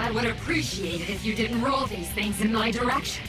I would appreciate it if you didn't roll these things in my direction.